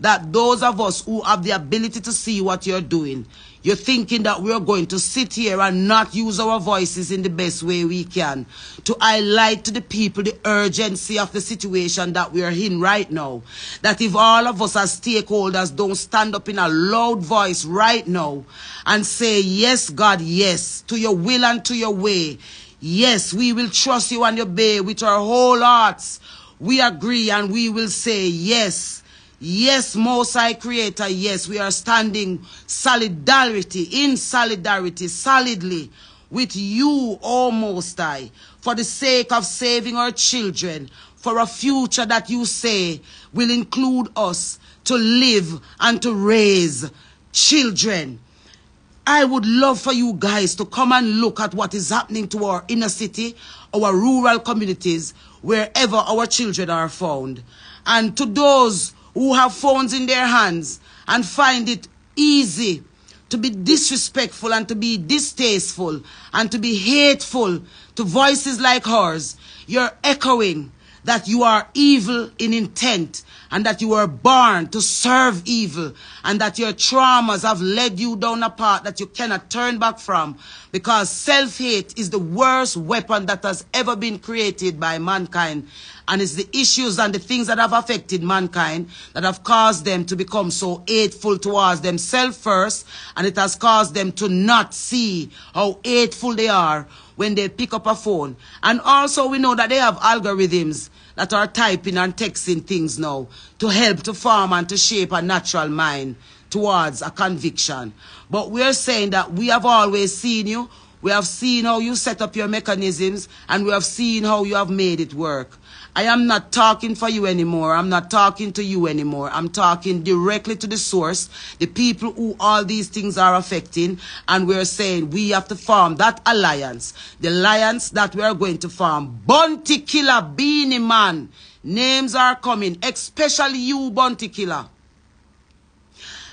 that those of us who have the ability to see what you're doing, you're thinking that we're going to sit here and not use our voices in the best way we can to highlight to the people the urgency of the situation that we are in right now. That if all of us as stakeholders don't stand up in a loud voice right now and say, yes, God, yes, to your will and to your way, yes, we will trust you and obey with our whole hearts. We agree and we will say, yes, Yes, Most High Creator, yes, we are standing solidarity, in solidarity, solidly with you, O Most High, for the sake of saving our children, for a future that you say will include us to live and to raise children. I would love for you guys to come and look at what is happening to our inner city, our rural communities, wherever our children are found. And to those who have phones in their hands and find it easy to be disrespectful and to be distasteful and to be hateful to voices like ours, you're echoing that you are evil in intent and that you were born to serve evil and that your traumas have led you down a path that you cannot turn back from because self-hate is the worst weapon that has ever been created by mankind and it's the issues and the things that have affected mankind that have caused them to become so hateful towards themselves first. And it has caused them to not see how hateful they are when they pick up a phone. And also we know that they have algorithms that are typing and texting things now to help to form and to shape a natural mind towards a conviction. But we're saying that we have always seen you. We have seen how you set up your mechanisms and we have seen how you have made it work. I am not talking for you anymore. I'm not talking to you anymore. I'm talking directly to the source, the people who all these things are affecting. And we're saying we have to form that alliance, the alliance that we're going to form. Bounty Killer, Beenie Man, names are coming, especially you, Bounty Killer.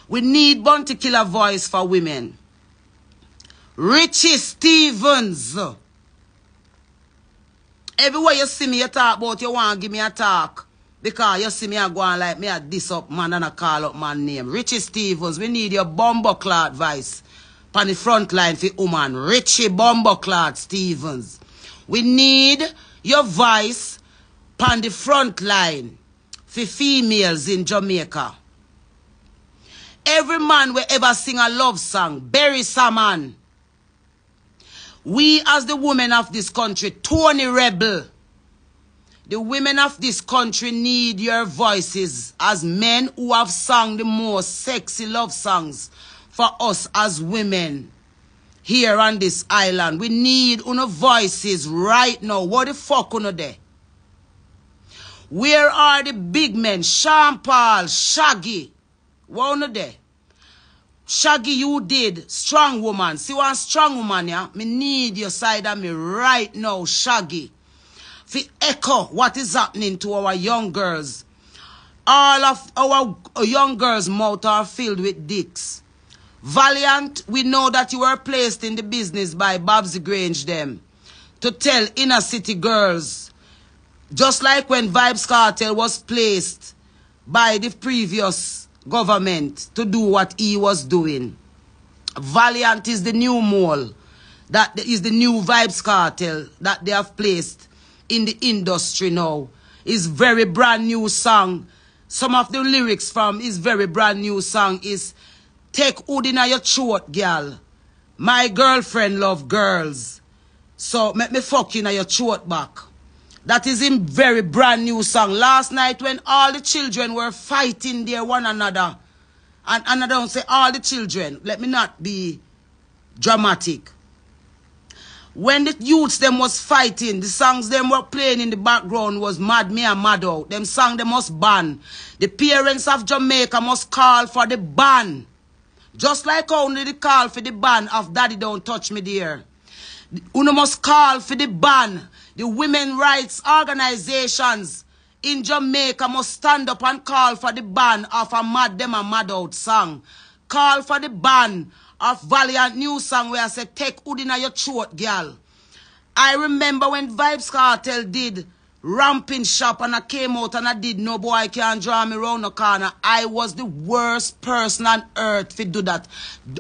We need Bounty Killer voice for women. Richie Stephens. Everywhere you see me, you talk about, you want to give me a talk. Because you see me I go on like me a diss up man and I call up man name. Richie Stephens, we need your bomber clot voice. On the front line for woman. Richie bomber Stephens. We need your voice on the front line for females in Jamaica. Every man will ever sing a love song. Beres Hammond. We as the women of this country, Tony Rebel, the women of this country need your voices as men who have sung the most sexy love songs for us as women here on this island. We need una voices right now. What the fuck una there? Where are the big men? Sean Paul, Shaggy. What una there? Shaggy, you did. Strong woman. See one strong woman, yeah? Me need your side of me right now, Shaggy. Fi echo what is happening to our young girls. All of our young girls' mouth are filled with dicks. Valiant, we know that you were placed in the business by Babsy Grange them to tell inner city girls, just like when Vybz Kartel was placed by the previous government to do what he was doing. Valiant is the new mole. That is the new Vybz Kartel that they have placed in the industry now. His very brand new song. Some of the lyrics from his very brand new song is Take hood in your throat, girl. My girlfriend love girls. So make me fuck you in your throat back. That is in very brand new song. Last night when all the children were fighting there one another. And, and I don't say all the children. Let me not be dramatic. When the youths them was fighting, the songs them were playing in the background was Mad Me and Mad Out. Them song they must ban. The parents of Jamaica must call for the ban. Just like only the call for the ban of Daddy Don't Touch Me Dear. Uno must call for the ban the women rights organizations in Jamaica must stand up and call for the ban of a Mad Them and Mad Out song. Call for the ban of Valiant New song where I said, take hood in your throat, girl. I remember when Vybz Kartel did ramping shop and I came out and I did no boy can't draw me round the corner. I was the worst person on earth to do that.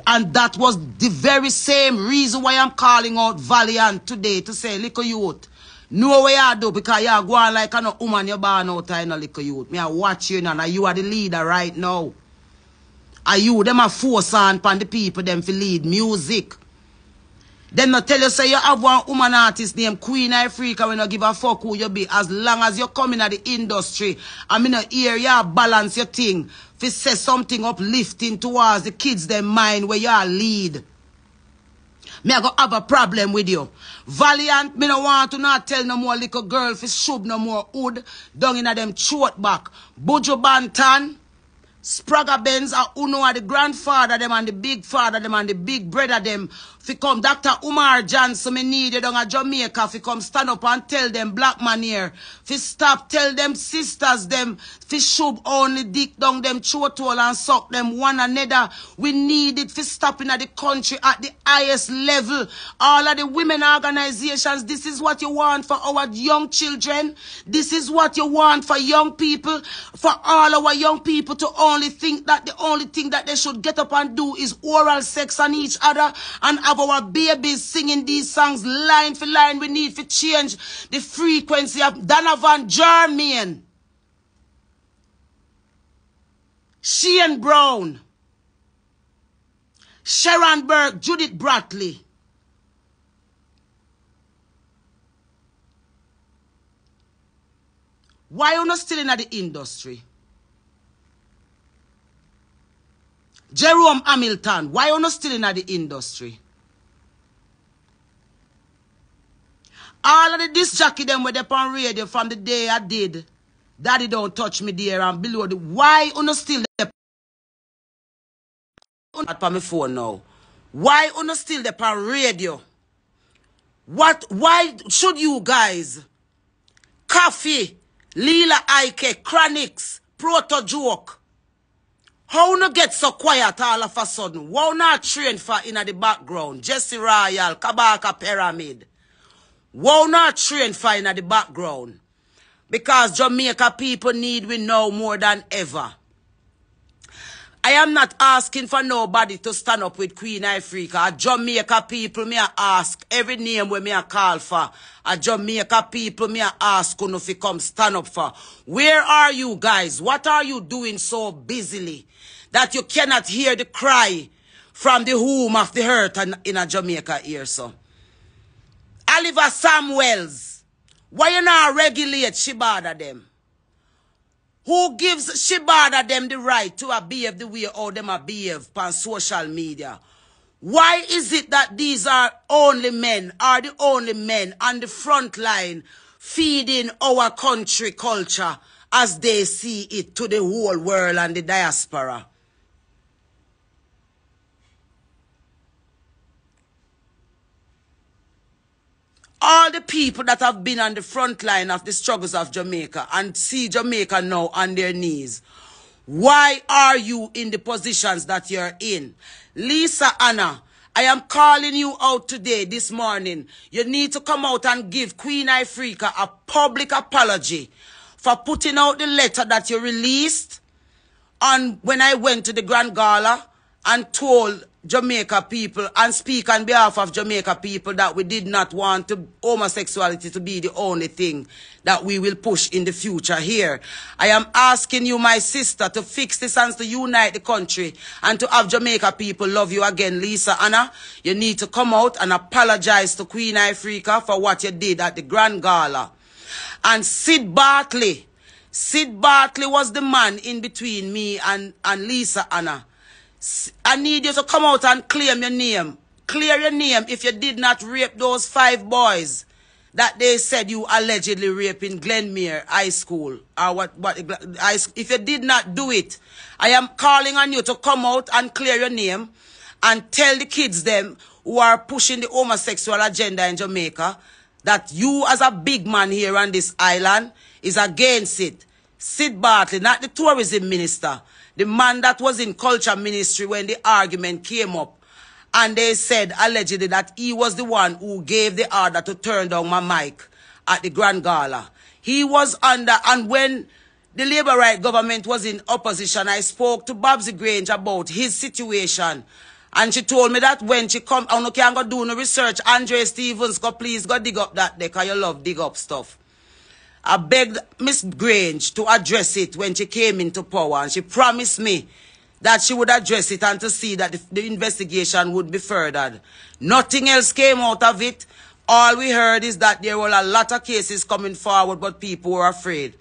And that was the very same reason why I'm calling out Valiant today to say, little youth, know what you do because you are going like a woman you born out in a little youth. Me I watch you now. You are the leader right now. Are you them a force on pan the people them for lead music. Then not tell you say you have one woman artist named Queen Ifrica when you give a fuck who you be. As long as you come at the industry, I mean hear you balance your thing. If you say something uplifting towards the kids their mind where you are lead. Me I go have a problem with you. Valiant, me no want to not tell no more little girl if shove no more wood down in a them throat back. Buju Banton, Spragga Benz are Uno are the grandfather them and the big father them and the big brother them fi come Dr. Umar Johnson, me need you down at Jamaica fi come stand up and tell them black man here. Fi stop tell them sisters them fi shove only dick down them throat hole and suck them one another. We need it fi stop in the country at the highest level. All of the women organizations, this is what you want for our young children. This is what you want for young people. For all our young people to only think that the only thing that they should get up and do is oral sex on each other and have our babies singing these songs line for line. We need to change the frequency of Donovan Germain. Sheehan Brown. Sharon Burke, Judith Bradley. Why are you not still in the industry? Jerome Hamilton, why are you not still in the industry? All of the disc jockey them were up on radio from the day I did. Daddy don't touch me there and below the why you still there on my phone now. Why you still the on radio? What why should you guys Koffee, Lila Ike, Chronixx, Protoje? How no get so quiet all of a sudden? Why not train for in the background? Jesse Royal, Kabaka Pyramid. Why not train fine at the background? Because Jamaica people need we know more than ever. I am not asking for nobody to stand up with Queen Ifrica. A Jamaica people, me ask every name where me a call for. A Jamaica people, me ask who if come stand up for. Where are you guys? What are you doing so busily that you cannot hear the cry from the womb of the hurt in a Jamaica ear, so? Oliver Samuels. Why you not regulate Shibada them? Who gives Shibada them the right to behave the way all them behave on social media? Why is it that these are only men, are the only men on the front line feeding our country culture as they see it to the whole world and the diaspora? All the people that have been on the front line of the struggles of Jamaica and see Jamaica now on their knees. Why are you in the positions that you're in? Lisa Hanna, I am calling you out today, this morning. You need to come out and give Queen Ifrica a public apology for putting out the letter that you released on when I went to the Grand Gala and told Jamaica people and speak on behalf of Jamaica people that we did not want to, homosexuality to be the only thing that we will push in the future here. I am asking you, my sister, to fix this and to unite the country and to have Jamaica people love you again. Lisa Hanna, you need to come out and apologize to Queen Ifrica for what you did at the Grand Gala. And Sid Bartley, Sid Bartley was the man in between me and, and Lisa Hanna. I need you to come out and claim your name. Clear your name if you did not rape those five boys that they said you allegedly raped in Glenmuir High School. Or what, what, if you did not do it, I am calling on you to come out and clear your name and tell the kids them who are pushing the homosexual agenda in Jamaica that you as a big man here on this island is against it. Sid Bartley, not the tourism minister, the man that was in culture ministry when the argument came up. And they said allegedly that he was the one who gave the order to turn down my mic at the Grand Gala. He was under, and when the Labour right government was in opposition, I spoke to Babsy Grange about his situation. And she told me that when she come, I can't go do no research. Andre Stevens, go please go dig up that deck, you love dig up stuff. I begged Miss Grange to address it when she came into power, and she promised me that she would address it and to see that the, investigation would be furthered. Nothing else came out of it. All we heard is that there were a lot of cases coming forward, but people were afraid.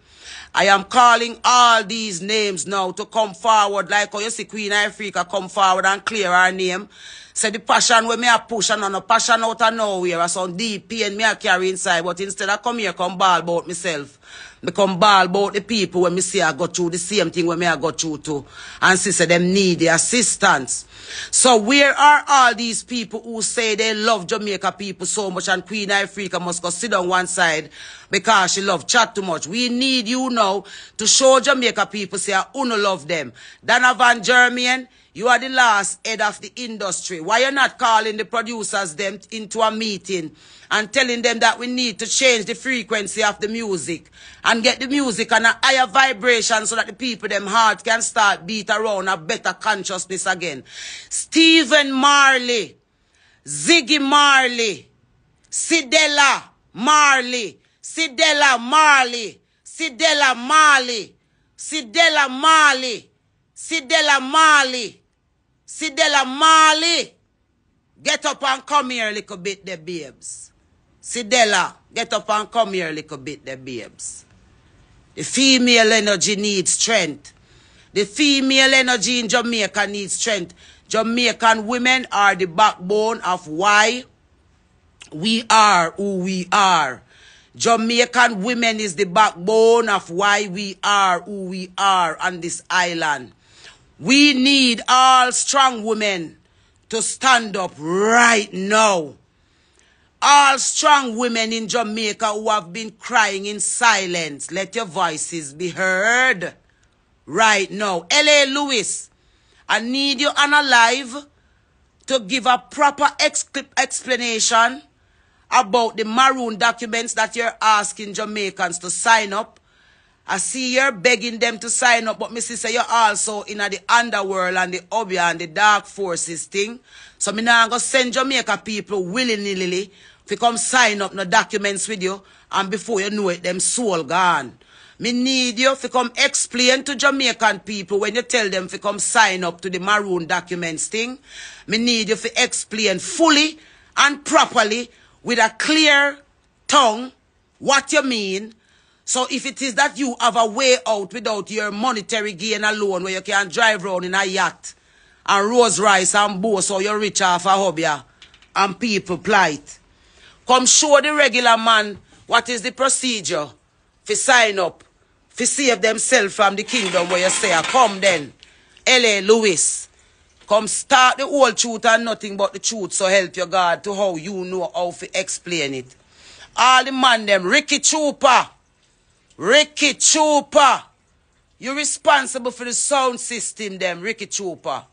I am calling all these names now to come forward, like how you see Queen Ifrica come forward and clear her name. Say the passion where me a push and on a passion out of nowhere, I some deep pain me a carry inside, but instead I come here come ball about myself. Become ball about the people when me see I go through the same thing when me I go through too. And say them need the assistance. So where are all these people who say they love Jamaica people so much and Queen Ifrica must go sit on one side because she love chat too much. We need you now to show Jamaica people say I uno love them. Donovan Germain, you are the last head of the industry. Why you not calling the producers them into a meeting and telling them that we need to change the frequency of the music and get the music on a higher vibration so that the people them heart can start beat around a better consciousness again. Stephen Marley, Ziggy Marley, Cedella Marley, Cedella Marley, Cedella Marley, Cedella Marley, Cedella Marley. Cedella Marley, get up and come here a little bit, the babes. Cedella, get up and come here a little bit, the babes. The female energy needs strength. The female energy in Jamaica needs strength. Jamaican women are the backbone of why we are who we are. Jamaican women is the backbone of why we are who we are on this island. We need all strong women to stand up right now. All strong women in Jamaica who have been crying in silence, let your voices be heard right now. L.A. Lewis, I need you on alive to give a proper explanation about the maroon documents that you're asking Jamaicans to sign up I see you're begging them to sign up, but Missy say you're also in the underworld and the obby and the dark forces thing. So me now go send Jamaica people willy-nilly to come sign up no documents with you and before you know it, them soul gone. Me need you to come explain to Jamaican people when you tell them to come sign up to the maroon documents thing. Me need you to explain fully and properly with a clear tongue what you mean so if it is that you have a way out without your monetary gain alone where you can drive around in a yacht and Rolls Royce and boast so you're rich off a hobby and people plight. Come show the regular man what is the procedure for sign up, for save themselves from the kingdom where you say, ah, come then. L.A. Lewis. Come start the whole truth and nothing but the truth. So help your God to how you know how to explain it. All the man them, Ricky Trooper. Ricky Trooper. You're responsible for the sound system, them, Ricky Trooper.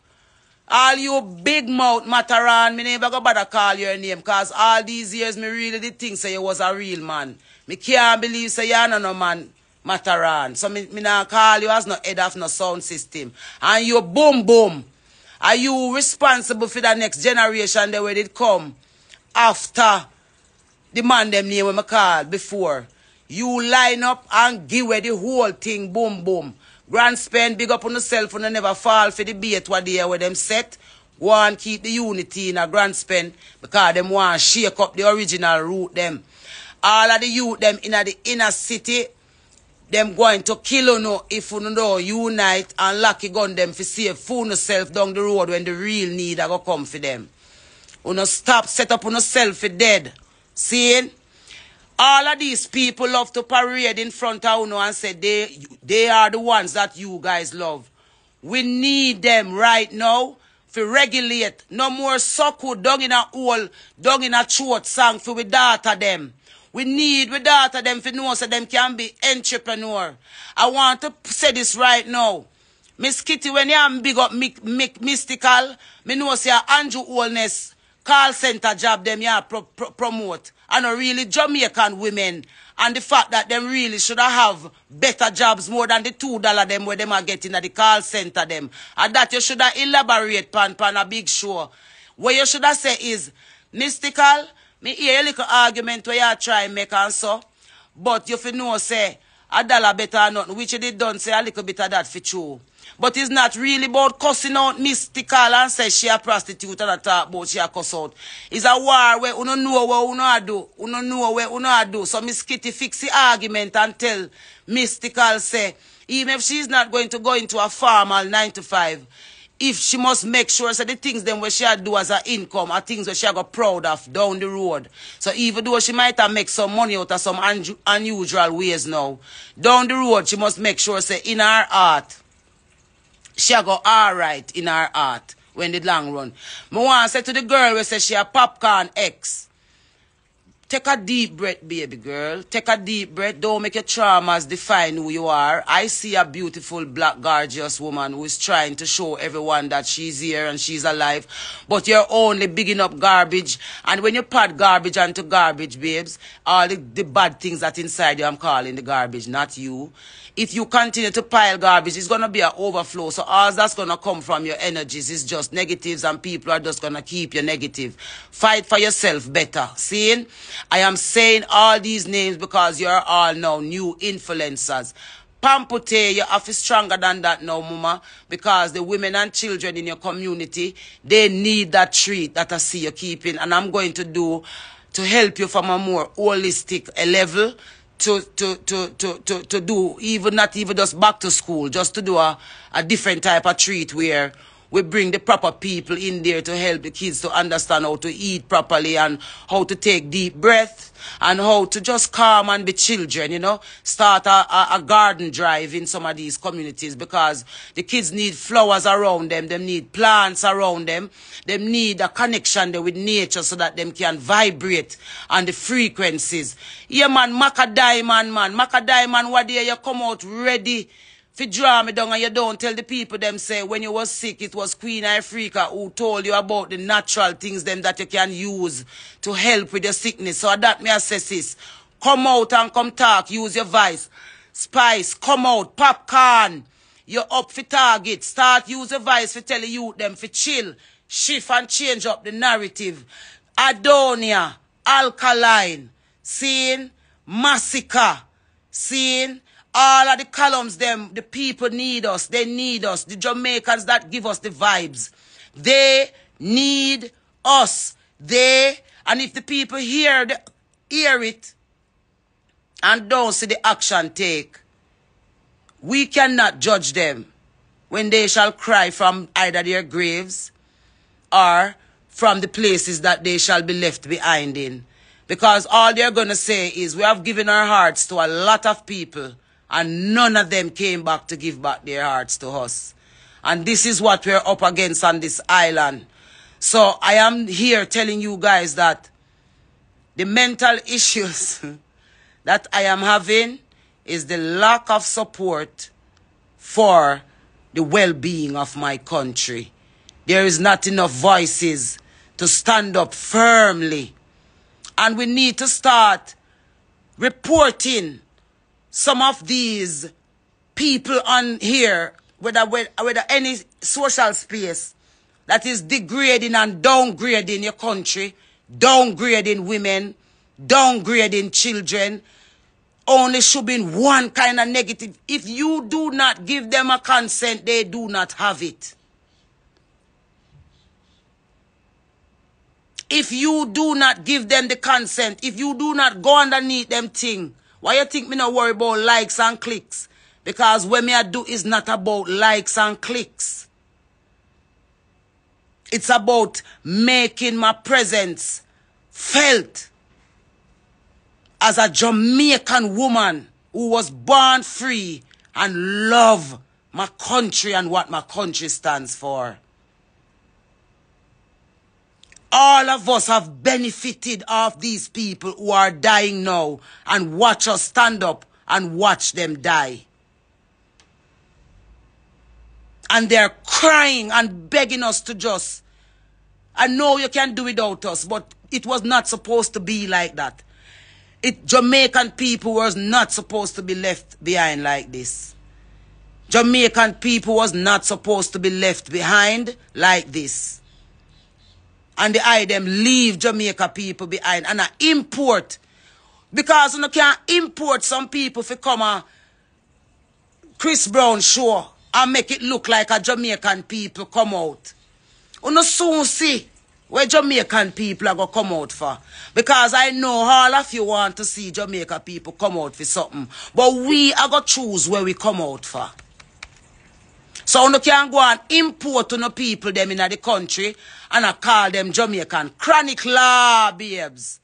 All you big mouth Mataran, me never go bother call your name, cause all these years me really did think say you was a real man. Me can't believe say you're no man, Mataran. So me, me not call you as no head of no sound system. And you boom boom. Are you responsible for the next generation that where it come after the man them name when me call before? You line up and give away the whole thing. Boom, boom. Grand spend, big up on yourself and never fall for the bait what they where them set. Want keep the unity in a grand spend because them want shake up the original route them. All of the youth them in the inner city, them going to kill you know, if you know unite and lucky gun them for save fool yourself down the road when the real need are go come for them. You know, stop set up on yourself for dead. Seeing? All of these people love to parade in front of you and say they, they are the ones that you guys love. We need them right now to regulate. No more suckle dog in a hole, dog in a throat song for we data them. We need we data them for know so them can be entrepreneur. I want to say this right now. Miss Kitty, when you am big up mystical, me know say Andrew Holness call center job them yeah pro pro promote and a really Jamaican women and the fact that them really should have better jobs more than the two dollar them where them are getting at the call center them. And that you should have elaborate pan pan a big show. What you should have say is, mystical, me hear a little argument where you try make and so, but you fi know say, a dollar better or nothing, which you did done say a little bit of that for true. But it's not really about cussing out mystical and say she a prostitute and a talk about she a cuss out. It's a war where uno know what uno a do. Uno know where uno a do. So Miss Kitty fix the argument and tell mystical say, even if she's not going to go into a formal 9 to 5, if she must make sure so the things then where she do as her income are things where she got proud of down the road. So even though she might have make some money out of some un unusual ways now, down the road she must make sure say in her heart she go all right in her heart when the long run. Me want say to the girl we say she a popcorn X. Take a deep breath, baby girl. Take a deep breath. Don't make your traumas define who you are. I see a beautiful, black, gorgeous woman who is trying to show everyone that she's here and she's alive. But you're only bigging up garbage. And when you put garbage onto garbage, babes, all the, the bad things that inside you, I'm calling the garbage, not you if you continue to pile garbage, it's going to be an overflow. So all that's going to come from your energies is just negatives and people are just going to keep you negative. Fight for yourself better. Seeing? I am saying all these names because you're all now new influencers. Pampute, you have to stronger than that now, mama, because the women and children in your community, they need that treat that I see you keeping. And I'm going to do to help you from a more holistic level to, to, to, to, to, to do, even not even just back to school, just to do a, a different type of treat where we bring the proper people in there to help the kids to understand how to eat properly and how to take deep breath and how to just calm and be children, you know. Start a, a, a, garden drive in some of these communities because the kids need flowers around them, they need plants around them, they need a connection with nature so that them can vibrate on the frequencies. Yeah, man, Macka Diamond, man. Macka Diamond, what day you come out ready if you draw me down and you don't tell the people them say when you was sick it was Queen Ifrica who told you about the natural things them that you can use to help with your sickness. So that me assess this. Come out and come talk. Use your voice. Spice, come out. Popcorn. You're up for target. Start use your voice for tell you them for chill. Shift and change up the narrative. Aidonia. Alkaline. Seeing? Masicka. Seeing? All of the columns, them, the people need us. They need us. The Jamaicans that give us the vibes. They need us. They, and if the people hear, the, hear it and don't see the action take, we cannot judge them when they shall cry from either their graves or from the places that they shall be left behind in. Because all they're going to say is, we have given our hearts to a lot of people and none of them came back to give back their hearts to us. And this is what we're up against on this island. So I am here telling you guys that the mental issues that I am having is the lack of support for the well-being of my country. There is not enough voices to stand up firmly. And we need to start reporting some of these people on here, whether, whether any social space that is degrading and downgrading your country, downgrading women, downgrading children, only showing one kind of negative. If you do not give them a consent, they do not have it. If you do not give them the consent, if you do not go underneath them thing, why you think me not worry about likes and clicks? Because what me I do is not about likes and clicks. It's about making my presence felt as a Jamaican woman who was born free and love my country and what my country stands for. All of us have benefited of these people who are dying now and watch us stand up and watch them die. And they're crying and begging us to just, I know you can do without us, but it was not supposed to be like that. it Jamaican people was not supposed to be left behind like this. Jamaican people was not supposed to be left behind like this. And the I them leave Jamaica people behind and I import. Because you can't import some people for come on Chris Brown show and make it look like a Jamaican people come out. You soon see where Jamaican people are going to come out for. Because I know all of you want to see Jamaica people come out for something. But we are going to choose where we come out for. So you can go and import to no people them in the country and I call them Jamaican. Chronic law, babes.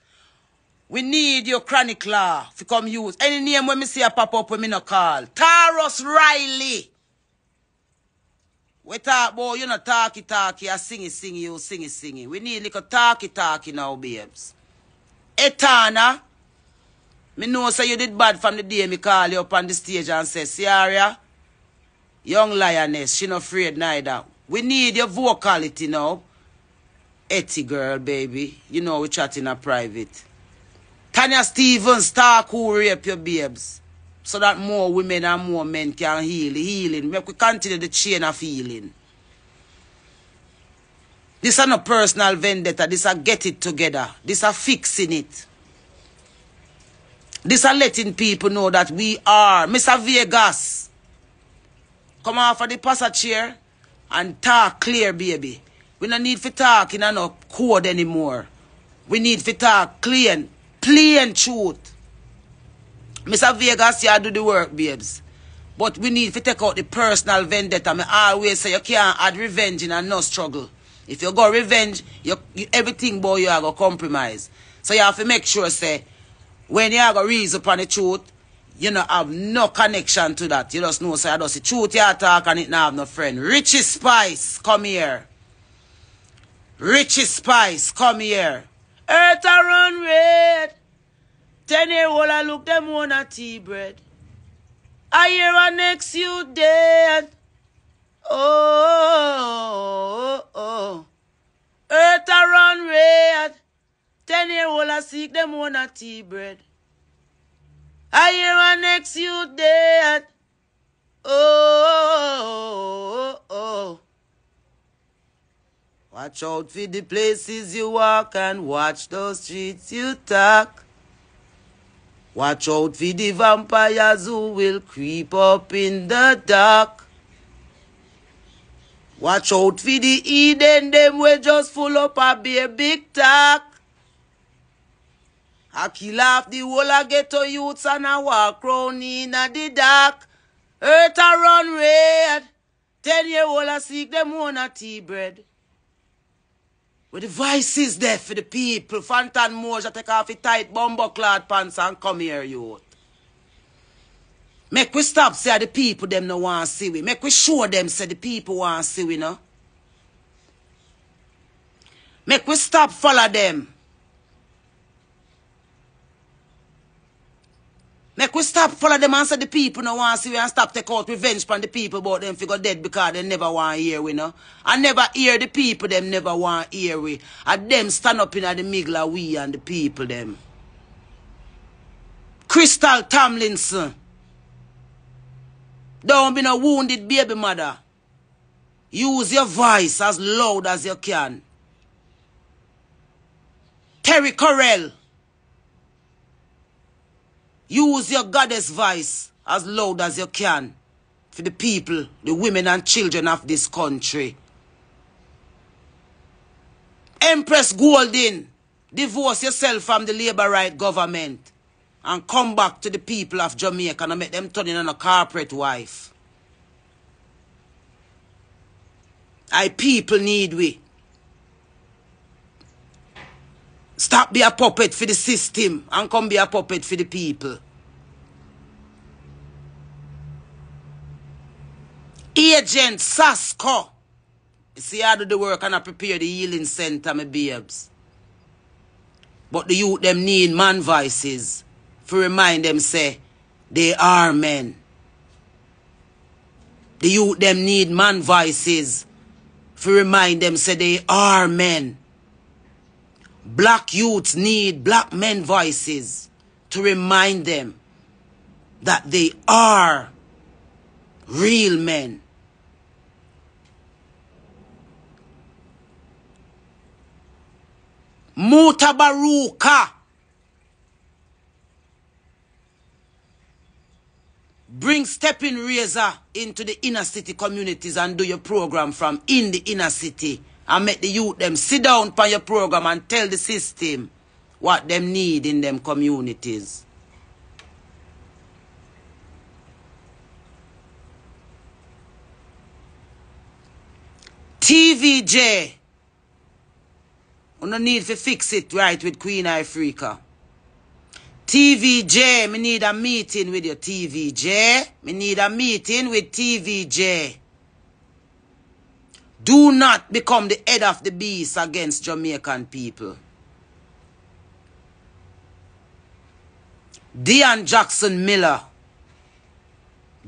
We need your chronic law to come use. Any name when me see a pop up when me no call. Tarrus Riley. We talk boy, you know talky talky, I sing it, sing you, sing it, sing it. We need little talky talky now, babes. Etana, me know say you did bad from the day me call you up on the stage and say, Sierra, young lioness, she not afraid neither. We need your vocality now. Etty girl, baby. You know we chatting a private. Tanya Stephens, talk who rape your babes so that more women and more men can heal. Healing. We continue the chain of healing. This is no personal vendetta. This is get it together. This is fixing it. This is letting people know that we are. Mr. Vegas, come off of the passager and talk clear, baby. We don't need to talk in no code anymore. We need to talk clean, plain truth. Mr. Vegas, you do the work, babes. But we need to take out the personal vendetta. I always say you can't add revenge in a no struggle. If you go revenge, you, you everything boy you are going to compromise. So you have to make sure, say, when you are going to reason upon the truth, you know have no connection to that. You just know, so I just the truth you talk and it not have no friend. Richie Spice, come here. Richie Spice, come here. Earth a run red. Ten year old I look them on a tea bread. I hear a next you dead. Oh, oh, oh, oh. Earth a run red. Ten year old I seek them on a tea bread. I hear a next you dead. Oh, oh, oh, oh. Watch out for the places you walk and watch those streets you talk. Watch out for the vampires who will creep up in the dark. Watch out for the Eden, them will just full up a big talk. I kill off the whole of ghetto youths and I walk round in the dark. Earth a run red. Ten year old I seek them on a tea bread. With the voices there for the people. Fantan Mojah take off the tight bumbo clad pants and come here, youth. Make we stop say the people them no want see we. Make we show them say the people want see we, no? Make we stop follow them. Make we stop follow them and say the people no want to see we and stop take out revenge from the people about them figure dead because they never want to hear we, no? I never hear the people them never want to hear we. And them stand up in the middle of we and the people them. Crystal Tomlinson. Don't be no wounded baby mother. Use your voice as loud as you can. Terry Correll. Use your goddess voice as loud as you can for the people, the women and children of this country. Empress Golding, divorce yourself from the labor right government and come back to the people of Jamaica and make them turn in on a corporate wife. I people need we. Stop be a puppet for the system and come be a puppet for the people. Agent Sasko. You see, I do the work and I prepare the healing center, my babes. But the youth them need man voices to remind them say they are men. The youth them need man voices to remind them say they are men. Black youths need black men voices to remind them that they are real men. Mutabaruka. Bring stepping razor into the inner city communities and do your program from in the inner city. And make the youth them sit down for your program and tell the system what them need in them communities. TVJ. We no need to fix it right with Queen Ifrica. TVJ, me need a meeting with your TVJ. Me need a meeting with TVJ. Do not become the head of the beast against Jamaican people. Dionne Jackson Miller,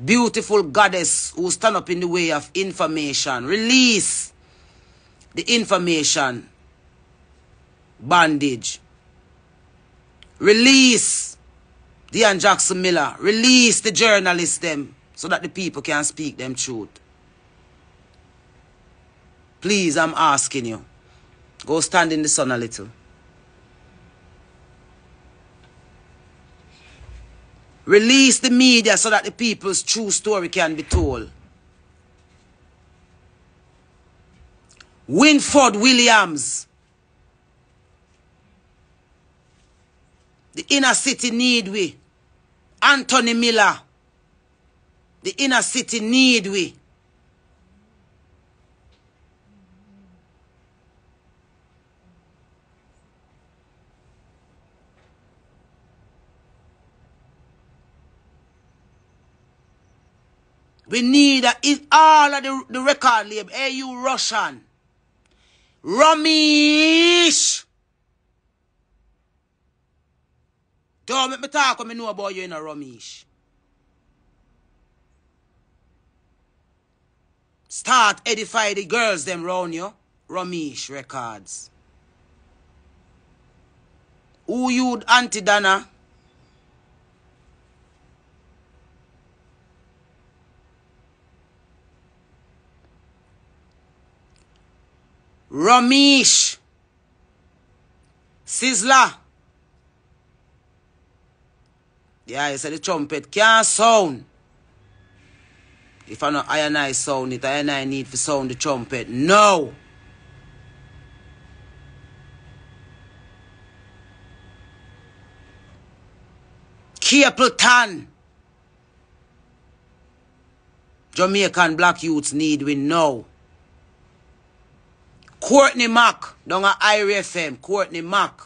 beautiful goddess who stand up in the way of information, release the information bandage. Release Dionne Jackson Miller. Release the journalists them so that the people can speak them truth. Please, I'm asking you. Go stand in the sun a little. Release the media so that the people's true story can be told. Winford Williams. The inner city need we. Anthony Miller. The inner city need we. We need a, it, all of the, the record label. AU Russian. Romeich. Don't make me talk when me know about you in a Romeich. Start edify the girls them round you. Romeich Records. Who you Auntie Dana? Romeich. Sizzla. Yeah, you said the trumpet can't sound. If I know I and I sound it, I I need to sound the trumpet. No. Capleton. Jamaican black youths need we know. Courtney Mack, down at FM. Courtney Mack.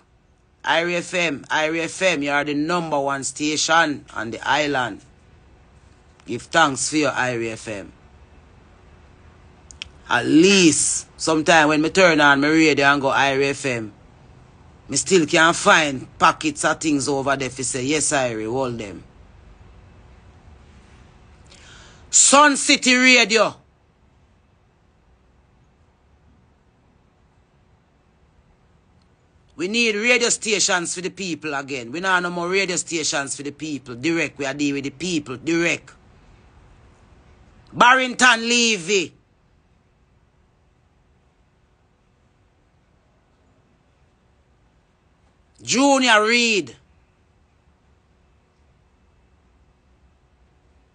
FM, you are the number one station on the island. Give thanks for your IRIE FM. At least, sometime when me turn on my radio and go IRIE FM, me still can't find packets of things over there to say, yes, IRIE, hold them. Sun City Radio. We need radio stations for the people again. We now no more radio stations for the people. Direct, we are dealing with the people. Direct. Barrington Levy. Junior Reid.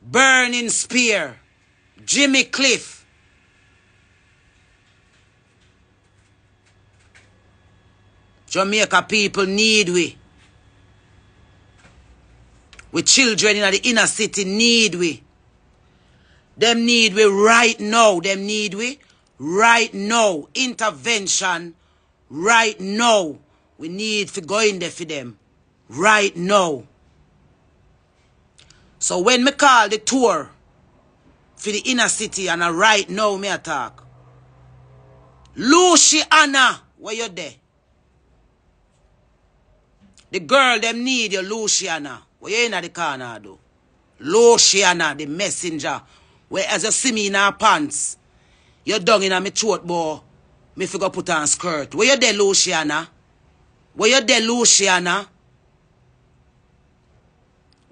Burning Spear. Jimmy Cliff. Jamaica people need we. We children in the inner city need we. Them need we right now. Them need we right now. Intervention right now. We need to go in there for them right now. So when me call the tour for the inner city and I right now me attack. Luciana, where you there? The girl them need you, Luciana. What you in the corner do? Luciana, the messenger. Where as you see me in her pants, you're down in my throat, boy. Me figure put on skirt. Where you there, Luciana? Where you there, Luciana?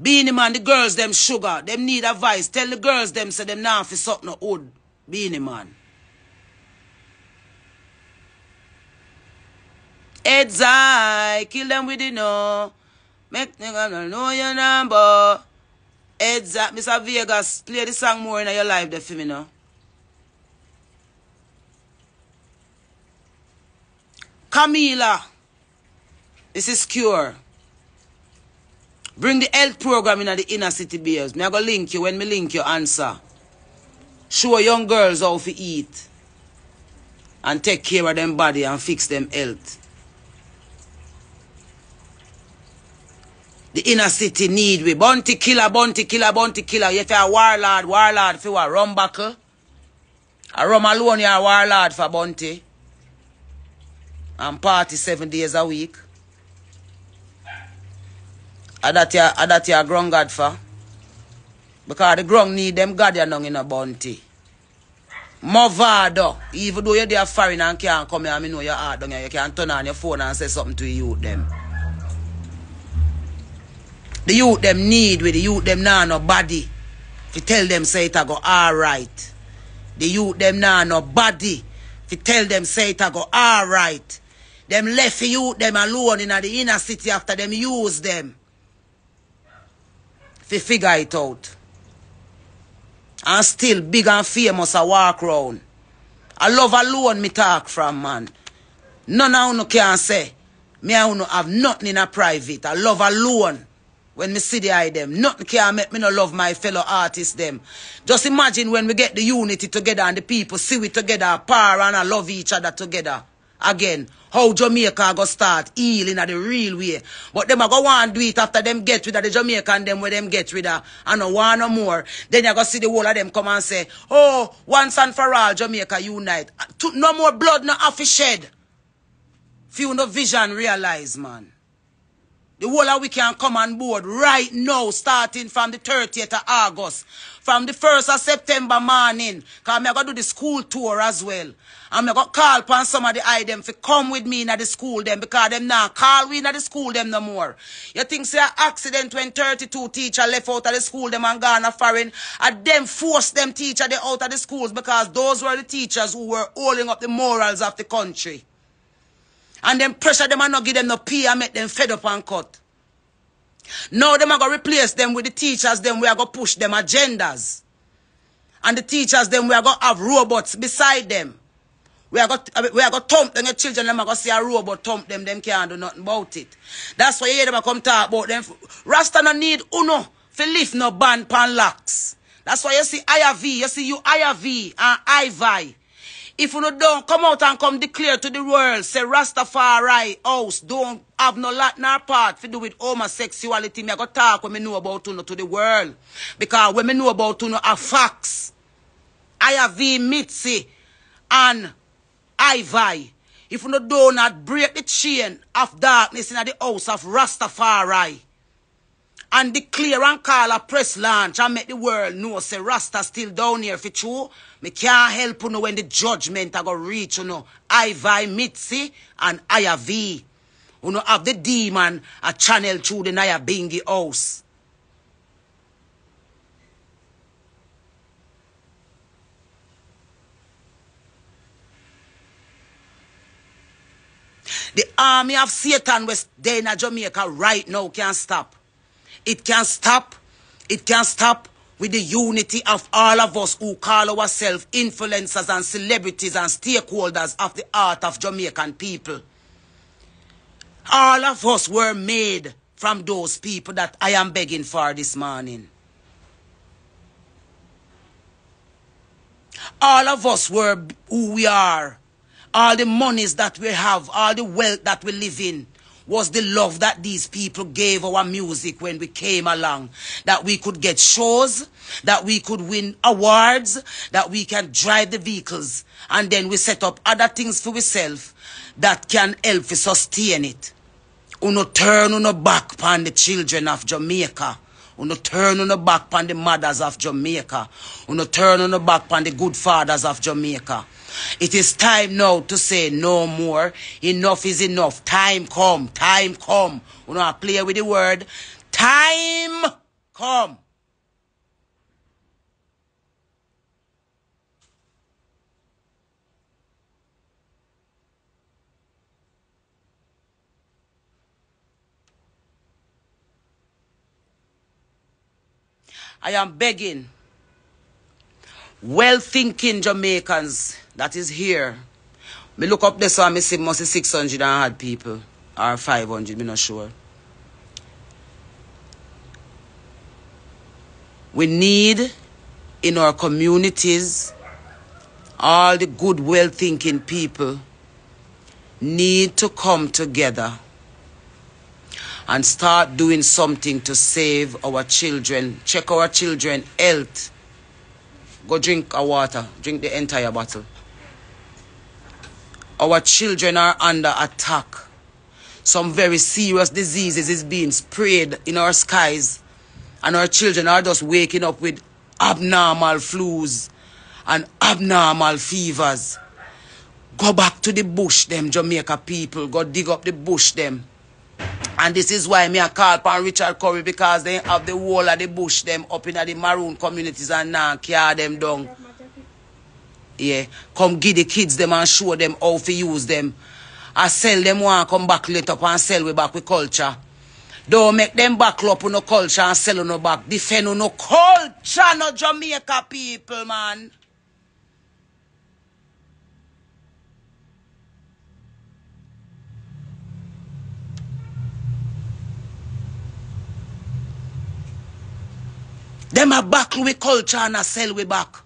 Beenie man, the girls them sugar. Them need advice. Tell the girls them say them now for something no old. Beenie man. High, kill them with the no. Make nigga know your number. Up, Mr. Vegas, play the song more in your life there for me now. Camila, this is Cure. Bring the health program in the inner city beers. Me I go link you. When me link your answer. Show young girls how to eat. And take care of them body and fix them health. The inner city need we. Bounty killer, bounty killer, bounty killer. If you're a warlord, warlord for what? Rum buckle? A rum alone, you're a warlord for bounty. And party seven days a week. And that you, and ah, that you ground God for. Because the ground need them God you in a bounty. Mavado. Even though you're there foreign and can't come here, I know your heart down here. You can turn on your phone and say something to you them. The youth them need with the youth them now no body. If you tell them say it I go alright. The youth them now no body. If you tell them say it I go alright. Them left the youth them alone in the inner city after them use them. If you figure it out. And still big and famous I walk round. I love alone me talk from man. None of you can say. Me I have nothing in a private. I love alone. When me see the eye them. Nothing can make me no love my fellow artists them. Just imagine when we get the unity together and the people see we together, power and I love each other together. Again, how Jamaica go start healing at the real way. But them a go want do it after them get rid of the Jamaican them where them get rid of and no want no more. Then you go see the whole of them come and say, oh, once and for all Jamaica unite. No more blood no have shed. Few no vision realize man. The whole of we can come on board right now, starting from the 30th of August. From the 1st of September morning. Because I'm going to do the school tour as well. I'm going to call upon some of the items to come with me in the school them because them now call we in the school them no more. You think say accident when 32 teacher left out of the school them and gone a foreign and them force them teacher they out of the schools because those were the teachers who were holding up the morals of the country. And then pressure them and not give them no pay and make them fed up and cut. Now them are going to replace them with the teachers them we are going to push them agendas. And the teachers them we are going to have robots beside them. We are going to, we are going to thump them, the children them are going to see a robot thump them, them can't do nothing about it. That's why you hear them come talk about them. Rasta no need uno for lift no band pan locks. That's why you see IRV, you see you IRV and IVI. If you don't come out and come declare to the world, say Rastafari house don't have no lot nor part to do with homosexuality, me I go talk when me know about you to the world. Because when me know about you are facts. I have Mitzi and Ivy. If you do not break the chain of darkness in the house of Rastafari, and declare and call a press launch and make the world know say Rasta still down here for true. Me can't help you know when the judgment I go reach you know. Ivy Mitzi and Aya V. You know have the demon a channel through the Nyabinghi house. The army of Satan was there in Jamaica right now can't stop. It can stop. It can stop with the unity of all of us who call ourselves influencers and celebrities and stakeholders of the art of Jamaican people. All of us were made from those people that I am begging for this morning. All of us were who we are. All the monies that we have, all the wealth that we live in was the love that these people gave our music when we came along. That we could get shows, that we could win awards, that we can drive the vehicles. And then we set up other things for ourselves that can help to sustain it. Uno turn uno back upon the children of Jamaica. Uno turn uno back upon the mothers of Jamaica. Uno turn uno back upon the good fathers of Jamaica. It is time now to say no more. Enough is enough. Time come. Time come. We don't play with the word. Time Come. I am begging well-thinking Jamaicans that is here. Me look up this one, me see must 600 and odd people. Or 500, me not sure. We need in our communities all the good, well-thinking people need to come together and start doing something to save our children, check our children health. Go drink a water, drink the entire bottle. Our children are under attack. Some very serious diseases is being sprayed in our skies. And our children are just waking up with abnormal flus and abnormal fevers. Go back to the bush, them Jamaica people. Go dig up the bush, them. And this is why me a call upon Richard Currie because they have the wall of the bush them up in the maroon communities and now carry them down. Yeah. Come give the kids them and show them how to use them. I sell them one come back later and sell we back with culture. Don't make them back up on no culture and sell on no back. Defend on no culture, no Jamaica people, man. Them a back with culture and a sell we back.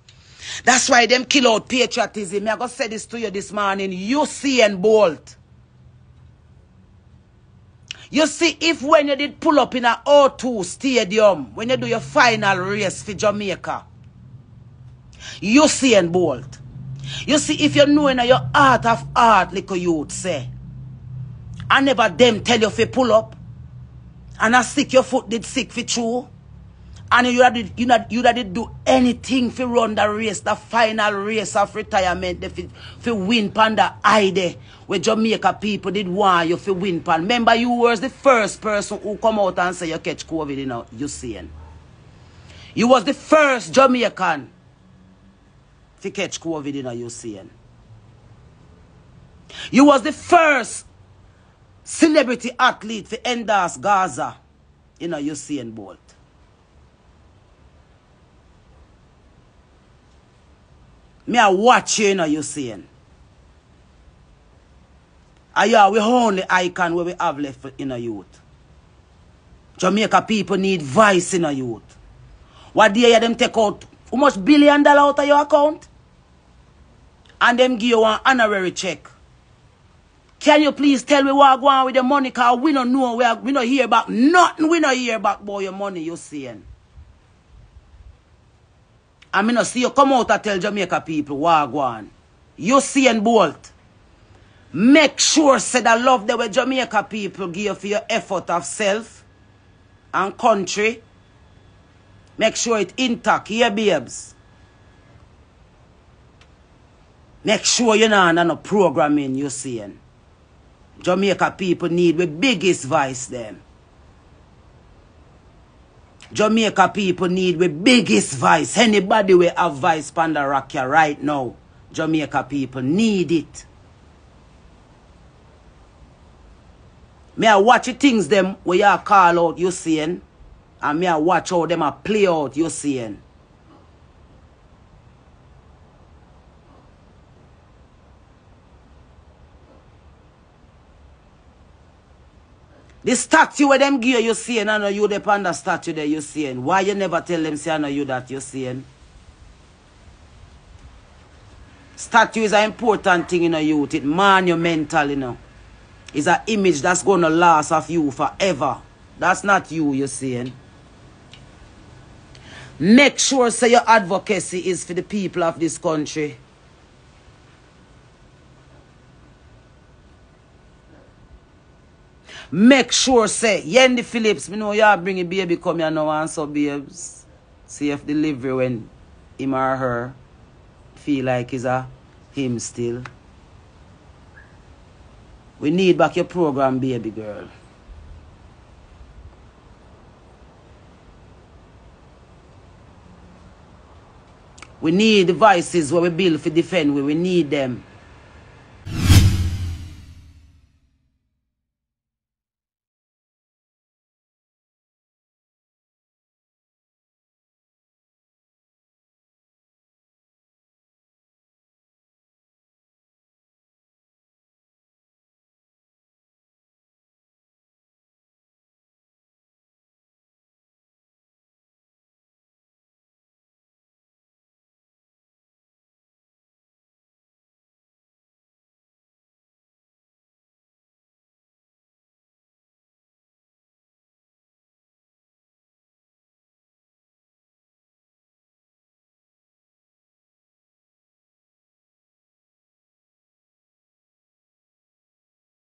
That's why them kill out patriotism. I go say this to you this morning. Usain Bolt. You see, if when you did pull up in a O2 stadium, when you do your final race for Jamaica, Usain Bolt. You see, if you know in your heart of heart, like a youth say, I never them tell you if you pull up, and I sick your foot did sick for true. And you did you not you did do anything for run the race, the final race of retirement, the for win panda ide where Jamaica people did want you for win pan. Remember you was the first person who come out and say you catch COVID you know, you seeing. You was the first Jamaican to catch COVID you know, you seeing. You was the first celebrity athlete to endorse Gaza you know, you seeing Bolt. Me a watch you, you know, you seeing. And yeah, we only icon where we have left in a youth. Jamaica people need vice in a youth. What day you them take out how much billion dollar out of your account? And them give you an honorary check. Can you please tell me what going on with the money? Cause we don't know where we don't hear about nothing. We don't hear about boy your money you seeing. I mean, see you come out and tell Jamaica people, Wagwan. You see and bolt. Make sure, say the love that way Jamaica people give for your effort of self and country. Make sure it intact, yeah, babes. Make sure you know under no programming you seeing. Jamaica people need the biggest vice them. Jamaica people need the biggest vice. Anybody will have voice Panda Rakia right now. Jamaica people need it. Me I watch the things them where you call out you seeing. And me I watch how them a play out you seeing. The statue where them gear you seeing, I know you depend the statue that you seeing. Why you never tell them say I know you that you seeing? Statue is an important thing in a youth. It monumental, you know. It's an image that's going to last of you forever. That's not you, you're seeing. Make sure say your advocacy is for the people of this country. Make sure say, Yendi Phillips, me know y'all bring a baby come here now and so babes. See if delivery when him or her feel like is a him still. We need back your program, baby girl. We need devices voices where we build for defend where we need them.